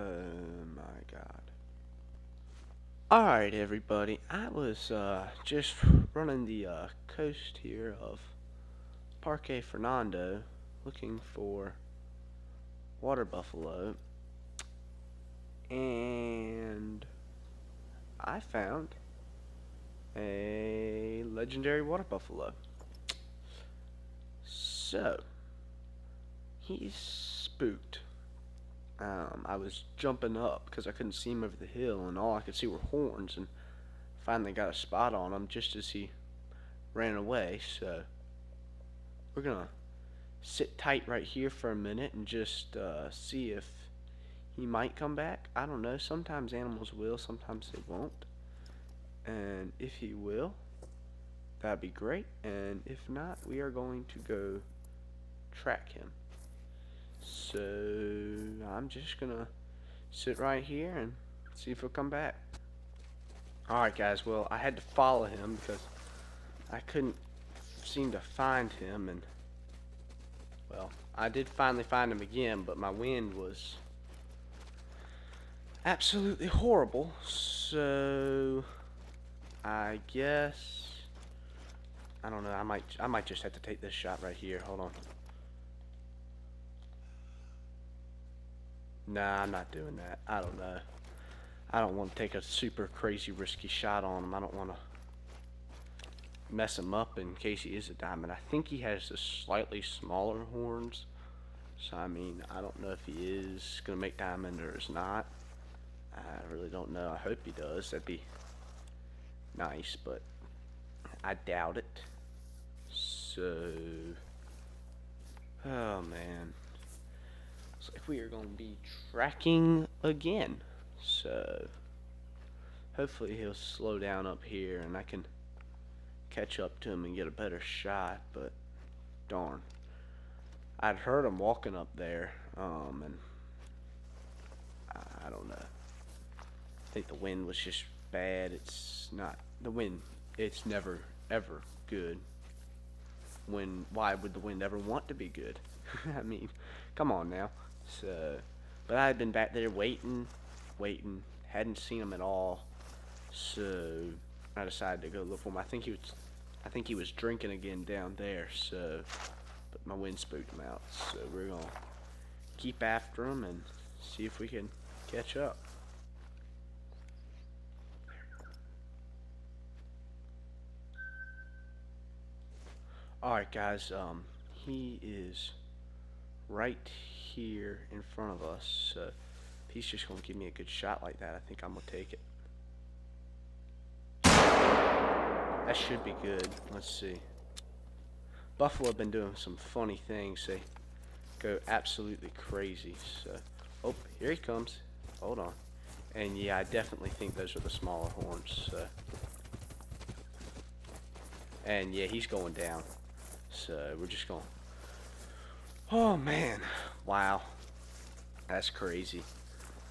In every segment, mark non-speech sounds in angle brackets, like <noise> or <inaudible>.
Oh my god. Alright everybody, I was uh, just running the uh, coast here of Parque Fernando looking for water buffalo and I found a legendary water buffalo. So, he's spooked um, I was jumping up because I couldn't see him over the hill, and all I could see were horns, and finally got a spot on him just as he ran away. So we're gonna sit tight right here for a minute and just uh, see if he might come back. I don't know. Sometimes animals will, sometimes they won't. And if he will, that'd be great. And if not, we are going to go track him. So I'm just gonna sit right here and see if he'll come back. Alright guys, well I had to follow him because I couldn't seem to find him and well, I did finally find him again, but my wind was absolutely horrible. So I guess I don't know, I might I might just have to take this shot right here. Hold on. Nah, I'm not doing that. I don't know. I don't want to take a super crazy risky shot on him. I don't want to mess him up in case he is a diamond. I think he has the slightly smaller horns. So, I mean, I don't know if he is going to make diamond or is not. I really don't know. I hope he does. That'd be nice, but I doubt it. So, oh man. Like we are going to be tracking again. So, hopefully he'll slow down up here and I can catch up to him and get a better shot, but darn. I'd heard him walking up there, um, and I, I don't know. I think the wind was just bad. It's not, the wind, it's never, ever good. When, why would the wind ever want to be good? <laughs> I mean, come on now. So, but I had been back there waiting, waiting, hadn't seen him at all. So I decided to go look for him. I think he was, I think he was drinking again down there. So, but my wind spooked him out. So we're gonna keep after him and see if we can catch up. Alright guys, um, he is right here in front of us. So if he's just going to give me a good shot like that, I think I'm going to take it. That should be good. Let's see. Buffalo have been doing some funny things. They go absolutely crazy. So, oh, here he comes. Hold on. And yeah, I definitely think those are the smaller horns. So. And yeah, he's going down. So we're just going Oh man, wow, that's crazy.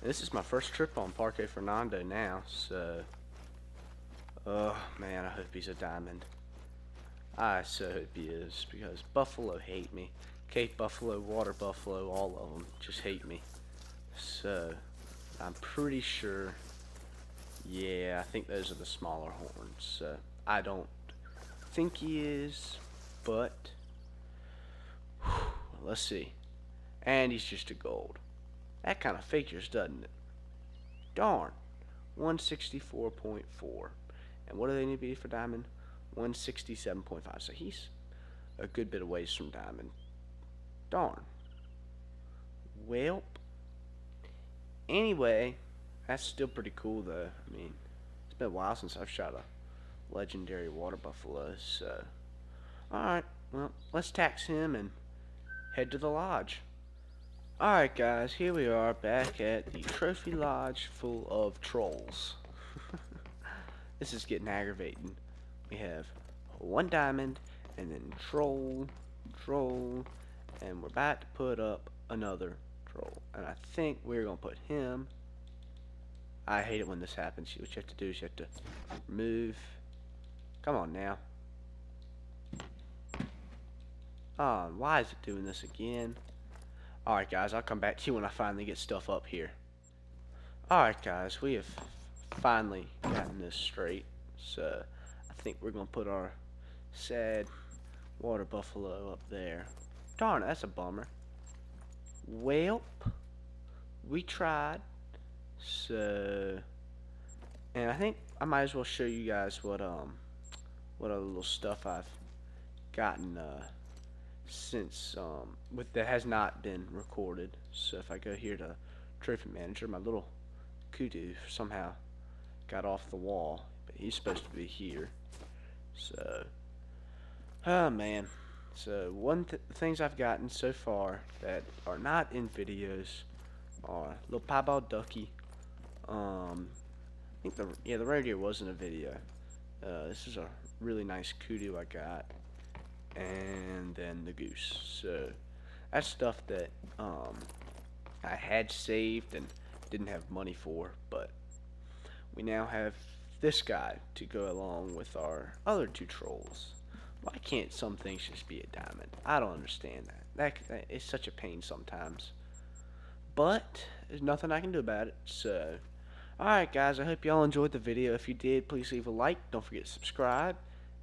This is my first trip on Parque Fernando now, so, oh man, I hope he's a diamond. I so hope he is, because Buffalo hate me. Cape Buffalo, Water Buffalo, all of them just hate me. So, I'm pretty sure, yeah, I think those are the smaller horns. So, I don't think he is, but Let's see. And he's just a gold. That kind of figures, doesn't it? Darn. 164.4. And what do they need to be for diamond? 167.5. So he's a good bit of ways from diamond. Darn. Well, anyway, that's still pretty cool though. I mean, it's been a while since I've shot a legendary water buffalo, so. Alright, well, let's tax him and head to the lodge. Alright guys, here we are back at the trophy lodge full of trolls. <laughs> this is getting aggravating. We have one diamond, and then troll, troll, and we're about to put up another troll. And I think we're going to put him. I hate it when this happens. What you have to do is you have to remove. Come on now. Oh, why is it doing this again? Alright guys, I'll come back to you when I finally get stuff up here. Alright guys, we have finally gotten this straight. So I think we're gonna put our sad water buffalo up there. Darn, that's a bummer. Well, we tried. So and I think I might as well show you guys what um what other little stuff I've gotten uh since um with that has not been recorded. So if I go here to trophy manager, my little kudu somehow got off the wall, but he's supposed to be here. So, oh man. So one th things I've gotten so far that are not in videos are little piebald ducky. Um, I think the yeah the reindeer wasn't a video. Uh, this is a really nice kudu I got, and then the goose. So that's stuff that um, I had saved and didn't have money for, but we now have this guy to go along with our other two trolls. Why can't some things just be a diamond? I don't understand that. That, that is such a pain sometimes. But there's nothing I can do about it. So, alright guys, I hope y'all enjoyed the video. If you did, please leave a like. Don't forget to subscribe.